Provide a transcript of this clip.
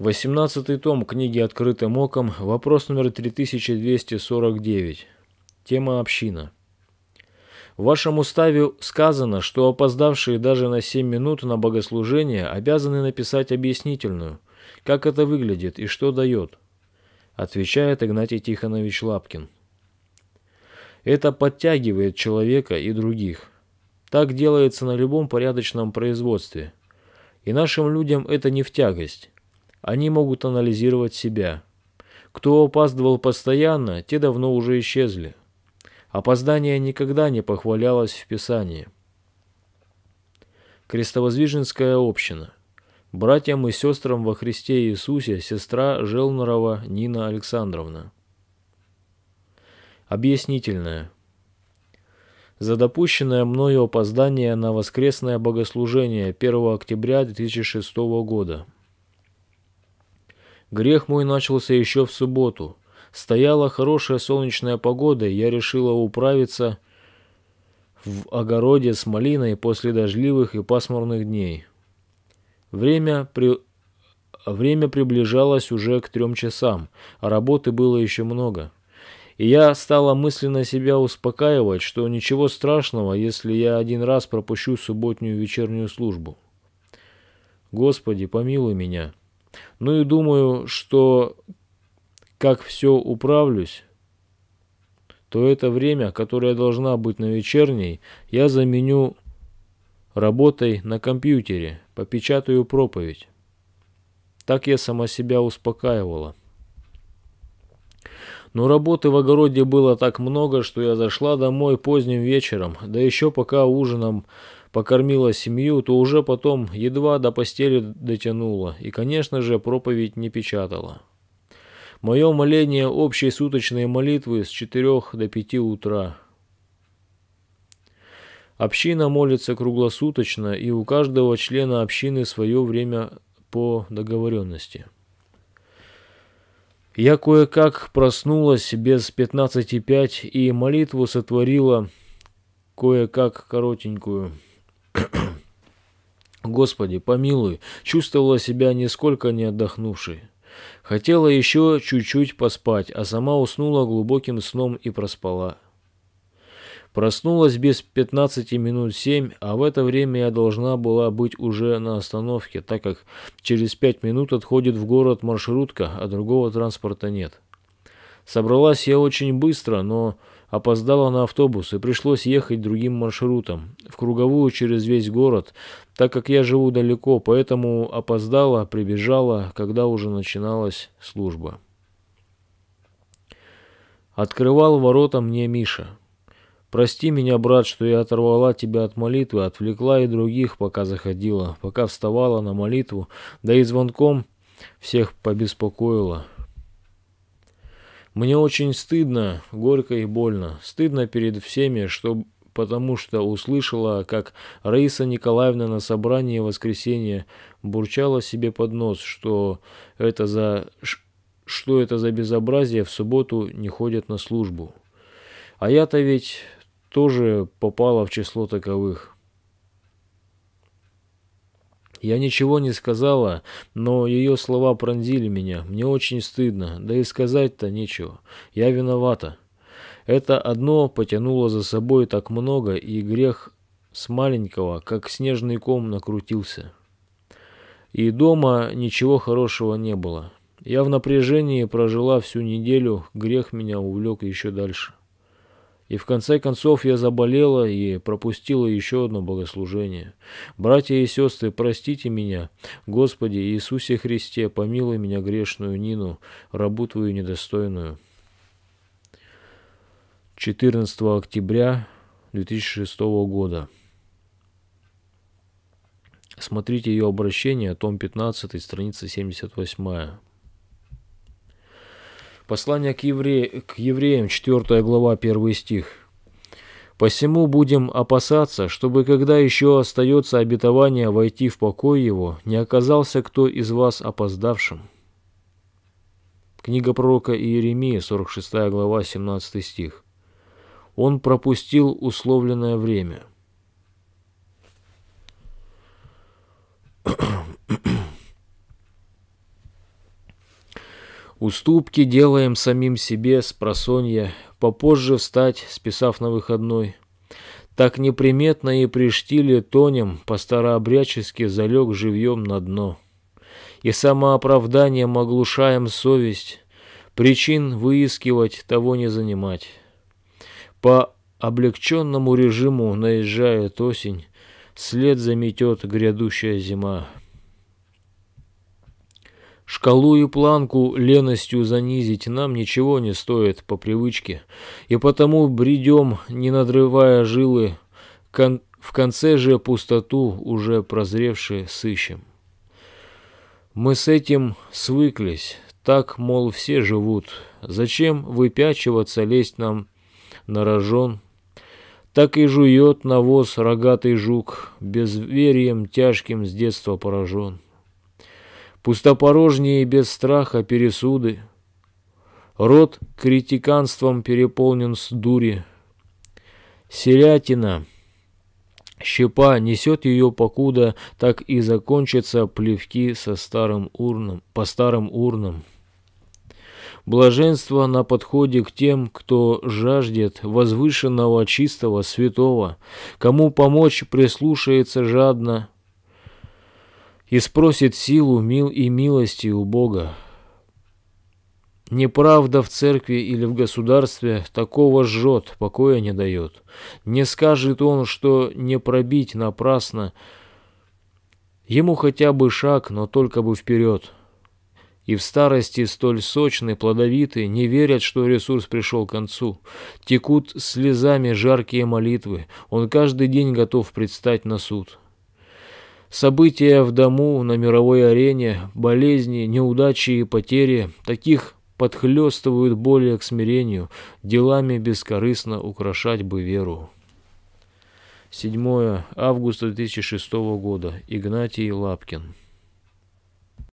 18 том книги «Открытым оком», вопрос номер 3249. Тема «Община». В вашем уставе сказано, что опоздавшие даже на 7 минут на богослужение обязаны написать объяснительную, как это выглядит и что дает, отвечает Игнатий Тихонович Лапкин. Это подтягивает человека и других. Так делается на любом порядочном производстве. И нашим людям это не в тягость. Они могут анализировать себя. Кто опаздывал постоянно, те давно уже исчезли. Опоздание никогда не похвалялось в Писании. Крестовоздвиженская община. Братьям и сестрам во Христе Иисусе сестра Желнорова Нина Александровна. Объяснительное. За допущенное мною опоздание на воскресное богослужение 1 октября 2006 года. Грех мой начался еще в субботу. Стояла хорошая солнечная погода, и я решила управиться в огороде с малиной после дождливых и пасмурных дней. Время, при... Время приближалось уже к трем часам, а работы было еще много. И я стала мысленно себя успокаивать, что ничего страшного, если я один раз пропущу субботнюю вечернюю службу. Господи, помилуй меня. Ну и думаю, что как все управлюсь, то это время, которое должна быть на вечерней, я заменю работой на компьютере, попечатаю проповедь. Так я сама себя успокаивала. Но работы в огороде было так много, что я зашла домой поздним вечером, да еще пока ужином покормила семью, то уже потом едва до постели дотянула и, конечно же, проповедь не печатала. Мое моление общей суточной молитвы с 4 до 5 утра. Община молится круглосуточно, и у каждого члена общины свое время по договоренности. Я кое-как проснулась без 15.5 и молитву сотворила кое-как коротенькую. Господи, помилуй, чувствовала себя нисколько не отдохнувшей. Хотела еще чуть-чуть поспать, а сама уснула глубоким сном и проспала. Проснулась без 15 минут 7, а в это время я должна была быть уже на остановке, так как через 5 минут отходит в город маршрутка, а другого транспорта нет. Собралась я очень быстро, но опоздала на автобус и пришлось ехать другим маршрутом, в круговую через весь город, так как я живу далеко, поэтому опоздала, прибежала, когда уже начиналась служба. Открывал ворота мне Миша. Прости меня, брат, что я оторвала тебя от молитвы, отвлекла и других, пока заходила, пока вставала на молитву, да и звонком всех побеспокоила. Мне очень стыдно, горько и больно. Стыдно перед всеми, что потому что услышала, как Раиса Николаевна на собрании в воскресенье бурчала себе под нос, что это за что это за безобразие в субботу не ходят на службу. А я-то ведь тоже попала в число таковых. Я ничего не сказала, но ее слова пронзили меня. Мне очень стыдно, да и сказать-то нечего. Я виновата. Это одно потянуло за собой так много, и грех с маленького, как снежный ком, накрутился. И дома ничего хорошего не было. Я в напряжении прожила всю неделю, грех меня увлек еще дальше. И в конце концов я заболела и пропустила еще одно богослужение. Братья и сестры, простите меня. Господи Иисусе Христе, помилуй меня грешную Нину, рабу Твою недостойную. 14 октября 2006 года. Смотрите ее обращение, том 15, страница 78. Послание к, евре... к евреям, 4 глава, 1 стих. «Посему будем опасаться, чтобы, когда еще остается обетование войти в покой его, не оказался кто из вас опоздавшим». Книга пророка Иеремии, 46 глава, 17 стих. Он пропустил условленное время – Уступки делаем самим себе с просонья, попозже встать, списав на выходной. Так неприметно и при штиле тонем, по-старообрядчески залег живьем на дно. И самооправданием оглушаем совесть, причин выискивать того не занимать. По облегченному режиму наезжает осень, след заметет грядущая зима. Шкалу и планку леностью занизить нам ничего не стоит по привычке, и потому бредем, не надрывая жилы, кон в конце же пустоту уже прозревшие сыщем. Мы с этим свыклись, так, мол, все живут. Зачем выпячиваться, лезть нам на рожон? Так и жует навоз рогатый жук, безверием тяжким с детства поражен пустопорожние без страха пересуды. Рот критиканством переполнен с дури. Селятина, щепа несет ее покуда, так и закончатся плевки со старым урном, по старым урнам. Блаженство на подходе к тем, кто жаждет возвышенного, чистого, святого, кому помочь прислушается жадно, и спросит силу мил и милости у Бога. Неправда в церкви или в государстве такого жжет, покоя не дает. Не скажет он, что не пробить напрасно. Ему хотя бы шаг, но только бы вперед. И в старости столь сочный, плодовитый, не верят, что ресурс пришел к концу. Текут слезами жаркие молитвы. Он каждый день готов предстать на суд. События в дому, на мировой арене, болезни, неудачи и потери, таких подхлестывают более к смирению, делами бескорыстно украшать бы веру. 7 августа 2006 года. Игнатий Лапкин